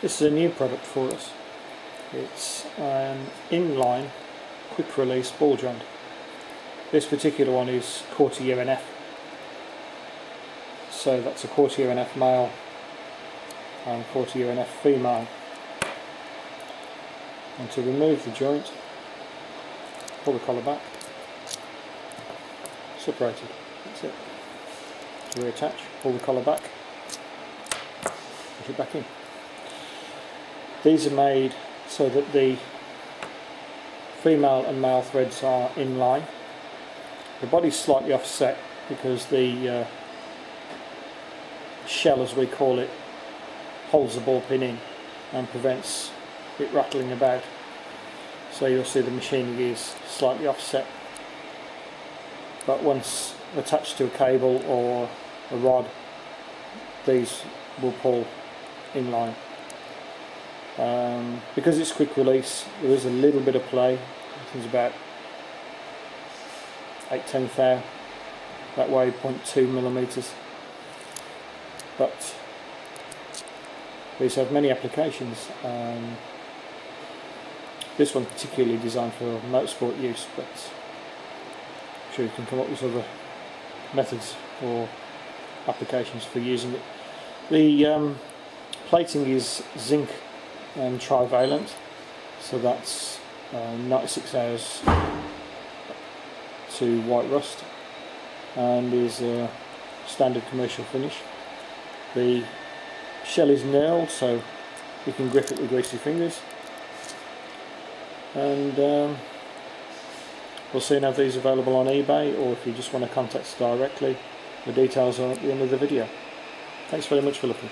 This is a new product for us. It's an inline quick release ball joint. This particular one is quarter UNF. So that's a quarter UNF male and quarter UNF female. And to remove the joint, pull the collar back, separated, that's it. To reattach, pull the collar back, push it back in. These are made so that the female and male threads are in line. The body's slightly offset because the uh, shell as we call it holds the ball pin in and prevents it rattling about. So you'll see the machining is slightly offset. But once attached to a cable or a rod these will pull in line um, because it's quick release there is a little bit of play. It's about 8-10 thou that way 0.2 millimeters. But these have many applications. Um, this one particularly designed for motorsport use but I'm sure you can come up with other methods or applications for using it. The um, plating is zinc and trivalent. So that's uh, 96 hours to white rust and is a standard commercial finish. The shell is knurled so you can grip it with greasy fingers. And um, we'll soon have these available on eBay or if you just want to contact us directly the details are at the end of the video. Thanks very much for looking